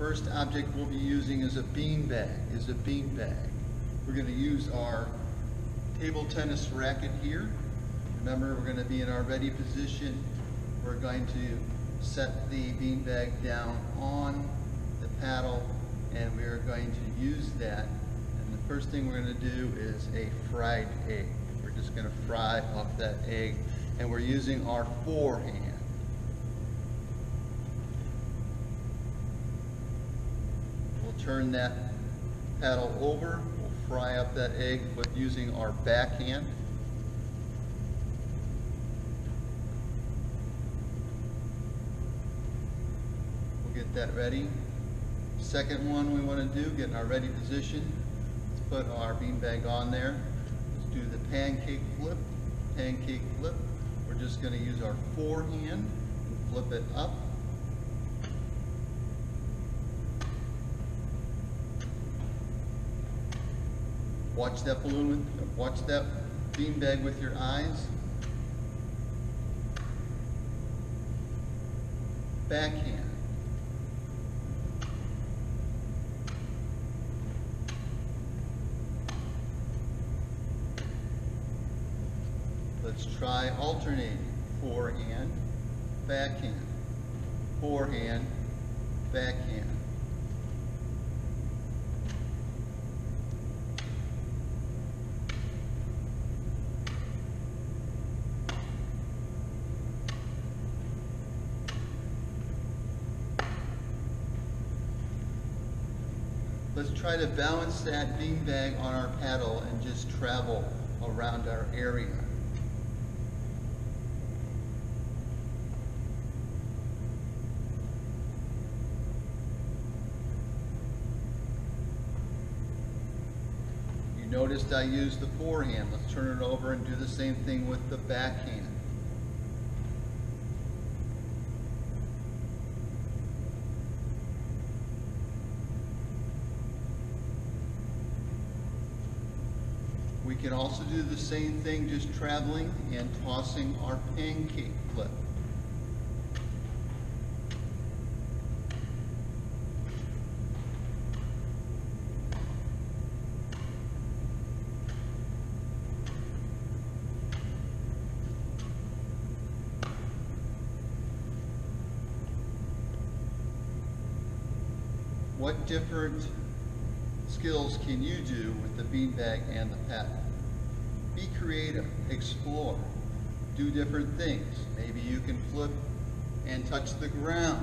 first object we'll be using is a bean bag, is a bean bag. We're gonna use our table tennis racket here. Remember, we're gonna be in our ready position. We're going to set the bean bag down on the paddle and we are going to use that. And the first thing we're gonna do is a fried egg. We're just gonna fry off that egg and we're using our forehand. We'll turn that paddle over, we'll fry up that egg with using our backhand. We'll get that ready. Second one we want to do, get in our ready position. Let's put our beanbag on there. Let's do the pancake flip, pancake flip. We're just going to use our forehand and flip it up. Watch that balloon, watch that beanbag with your eyes. Backhand. Let's try alternating. Forehand, backhand, forehand, backhand. Let's try to balance that beanbag on our paddle and just travel around our area. You noticed I used the forehand. Let's turn it over and do the same thing with the backhand. We can also do the same thing, just traveling and tossing our pancake flip. What different skills can you do with the beanbag and the paddle? Be creative, explore, do different things. Maybe you can flip and touch the ground.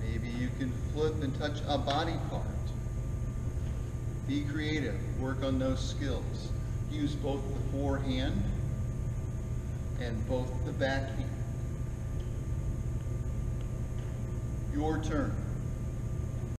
Maybe you can flip and touch a body part. Be creative, work on those skills. Use both the forehand and both the backhand. Your turn.